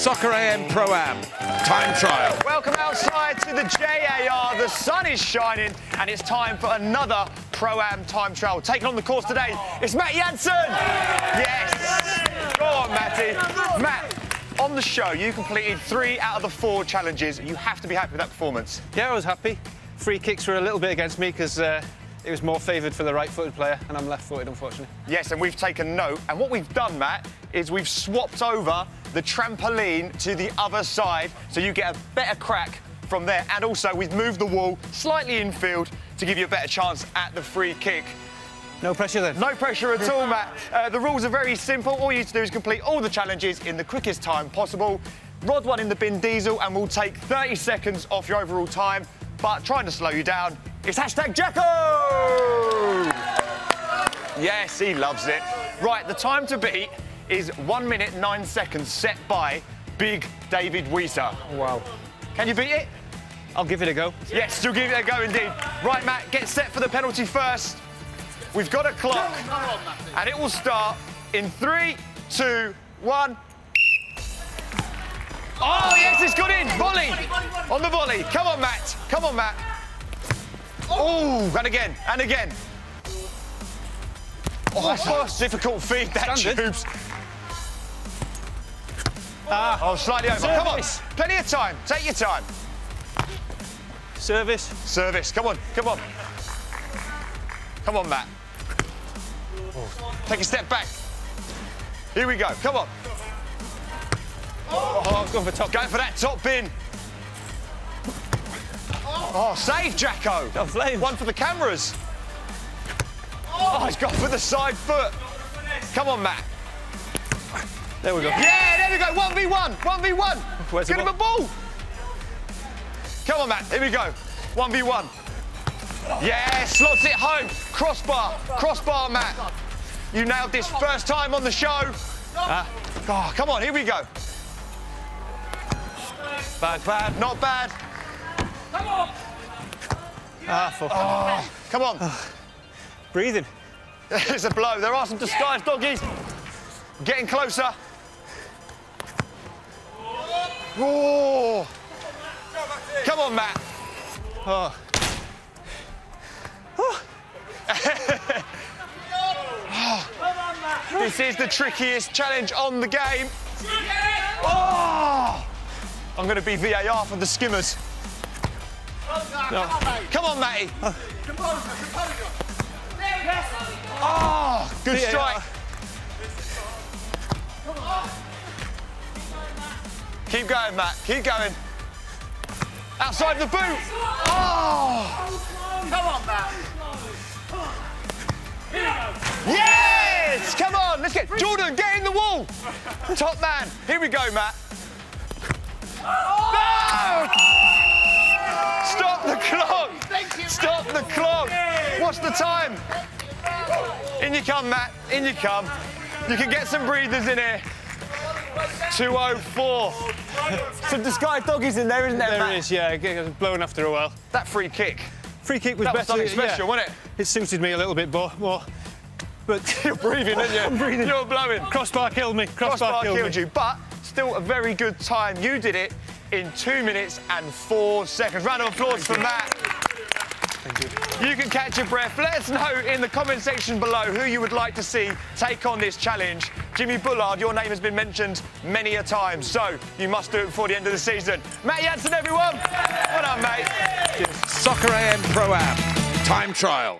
Soccer AM Pro Am time trial. Welcome outside to the JAR. The sun is shining and it's time for another Pro Am time trial. Taking on the course today, it's Matt Jansen. Yes. Go on, Matty. Matt, on the show, you completed three out of the four challenges. You have to be happy with that performance. Yeah, I was happy. Free kicks were a little bit against me because uh, it was more favoured for the right-footed player, and I'm left-footed, unfortunately. Yes, and we've taken note. And what we've done, Matt, is we've swapped over the trampoline to the other side so you get a better crack from there. And also, we've moved the wall slightly infield to give you a better chance at the free kick. No pressure then? No pressure at all, Matt. Uh, the rules are very simple. All you need to do is complete all the challenges in the quickest time possible. Rod one in the bin diesel and we'll take 30 seconds off your overall time. But trying to slow you down, it's hashtag Jacko! Yes, he loves it. Right, the time to beat is one minute, nine seconds, set by Big David Wheater. Wow. Can you beat it? I'll give it a go. Yes, you'll give it a go indeed. Right, Matt, get set for the penalty first. We've got a clock, and it will start in three, two, one. Oh, yes, it's got in. Volley. On the volley. Come on, Matt. Come on, Matt. Oh, and again, and again. Oh, that's a difficult feed, that Standard. tubes. Ah, oh, slightly over. Come on. Plenty of time. Take your time. Service. Service. Come on, come on. Come on, Matt. Take a step back. Here we go. Come on. Oh, I was going for top. Going for that top bin. Oh, save, Jacko. One for the cameras. Oh, he's gone for the side foot. Come on, Matt. There we go. Yeah, go. 1v1. 1v1. Where's Get him a ball. Come on, Matt. Here we go. 1v1. Yeah, slots it home. Crossbar. Crossbar, Matt. You nailed this first time on the show. Ah, Oh, come on. Here we go. Bad, bad. Not bad. Come on. ah, fuck. Come on. Breathing. it's a blow. There are some disguised doggies. Getting closer. Oh. Come on, Matt. Oh. This is the trickiest challenge on the game. Oh! I'm going to be VAR for the skimmers. No. Come on, Matty. Oh, good strike. Keep going, Matt. Keep going. Outside the boot. Oh! Come on, Matt. Yes! Come on, let's get Jordan. Get in the wall. Top man. Here we go, Matt. No! Stop the clock. Stop the clock. What's the time? In you come, Matt. In you come. You can get some breathers in here. 204. Some disguised doggies in there, isn't there, There Matt? is, yeah. It was blown after a while. That free kick. Free kick was That better. something special, yeah. wasn't it? It suited me a little bit more. more. But You're breathing, aren't you? I'm breathing. You're blowing. crossbar killed me. Crossbar, Crossbar killed, killed you, but still a very good time. You did it in two minutes and four seconds. Round of applause for Matt. Thank you. You can catch your breath. Let us know in the comment section below who you would like to see take on this challenge. Jimmy Bullard, your name has been mentioned many a time, so you must do it before the end of the season. Matt Jansen, everyone. Well done, mate. Soccer AM Pro Am time trial.